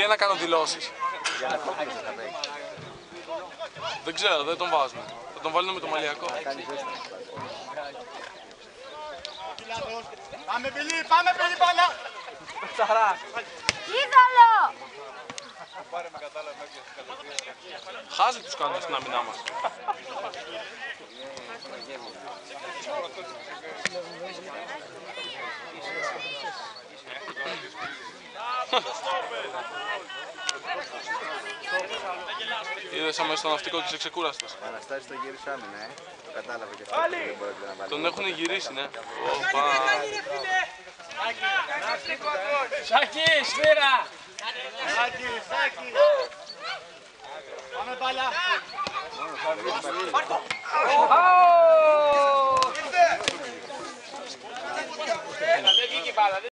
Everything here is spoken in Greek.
φιλία να κάνω δηλώσεις. Για να κόψεις θα παίξει. Δεν ξέρω, δεν τον βάζουμε. Θα τον βάλουμε με το μαλλιακό. Κάνει ζέστα. Πάμε Πιλί, πάμε Πιλί πάνω. Είδαλο! Χάζει τους κάνουμε στην αμυνά μας. Είδες αμέσως στο ναυτικό και είσαι ξεκούραστος. Ο Αναστάσης το γύρισε άμυνα, ε. Το κατάλαβε και αυτό. Δεν μπορείτε να βάλει. Τον έχουν γυρίσει, ναι. Οπα. Σάκη, σφύρα! Σάκη, Σάκη. Πάμε μπάλα. Δεν βγήκε η μπάλα,